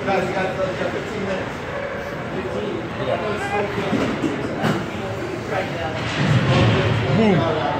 You guys, you got you got 15 minutes. 15. Yeah. Boom.